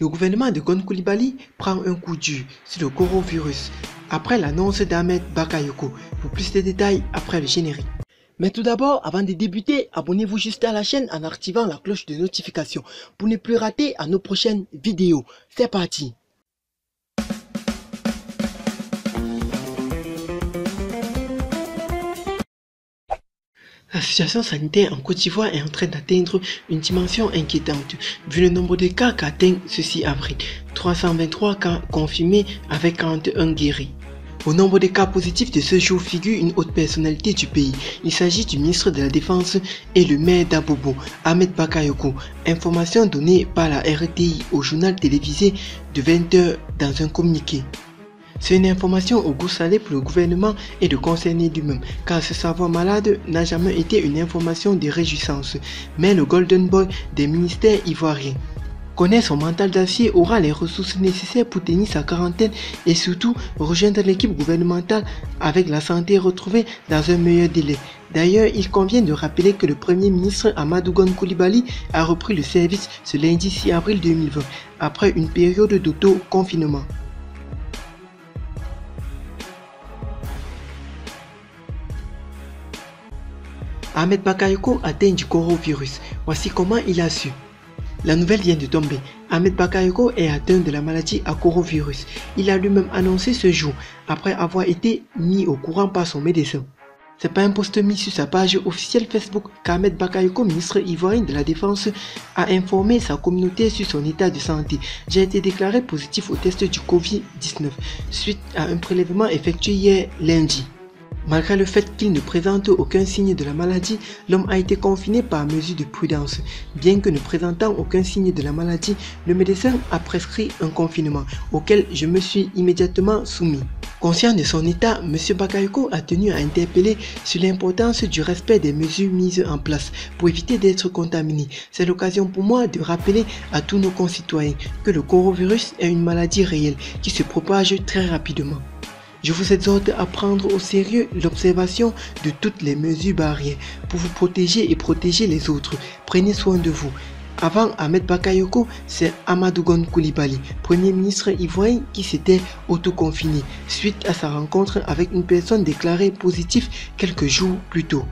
le gouvernement de Gon Koulibaly prend un coup dur sur le coronavirus après l'annonce d'Ahmed Bakayoko. Pour plus de détails après le générique. Mais tout d'abord, avant de débuter, abonnez-vous juste à la chaîne en activant la cloche de notification pour ne plus rater à nos prochaines vidéos. C'est parti La situation sanitaire en Côte d'Ivoire est en train d'atteindre une dimension inquiétante, vu le nombre de cas qu'atteint ce 6 avril. 323 cas confirmés avec 41 guéris. Au nombre de cas positifs de ce jour figure une haute personnalité du pays. Il s'agit du ministre de la Défense et le maire d'Abobo, Ahmed Bakayoko. Information donnée par la RTI au journal télévisé de 20h dans un communiqué. C'est une information au goût salé pour le gouvernement et le concerné lui-même, car ce savoir malade n'a jamais été une information de réjouissance, mais le golden boy des ministères ivoiriens. Connaître son mental d'acier aura les ressources nécessaires pour tenir sa quarantaine et surtout rejoindre l'équipe gouvernementale avec la santé retrouvée dans un meilleur délai. D'ailleurs, il convient de rappeler que le Premier ministre Amadou Gon Koulibaly a repris le service ce lundi 6 avril 2020, après une période d'auto-confinement. Ahmed Bakayoko atteint du coronavirus. Voici comment il a su. La nouvelle vient de tomber. Ahmed Bakayoko est atteint de la maladie à coronavirus. Il a lui-même annoncé ce jour après avoir été mis au courant par son médecin. C'est pas un post mis sur sa page officielle Facebook qu'Ahmed Bakayoko, ministre ivoirien de la Défense, a informé sa communauté sur son état de santé. J'ai été déclaré positif au test du Covid-19 suite à un prélèvement effectué hier lundi. Malgré le fait qu'il ne présente aucun signe de la maladie, l'homme a été confiné par mesure de prudence. Bien que ne présentant aucun signe de la maladie, le médecin a prescrit un confinement auquel je me suis immédiatement soumis. Conscient de son état, M. Bakayoko a tenu à interpeller sur l'importance du respect des mesures mises en place pour éviter d'être contaminé. C'est l'occasion pour moi de rappeler à tous nos concitoyens que le coronavirus est une maladie réelle qui se propage très rapidement. Je vous exhorte à prendre au sérieux l'observation de toutes les mesures barrières pour vous protéger et protéger les autres. Prenez soin de vous. Avant Ahmed Bakayoko, c'est Amadougon Koulibaly, premier ministre ivoirien qui s'était autoconfiné suite à sa rencontre avec une personne déclarée positive quelques jours plus tôt.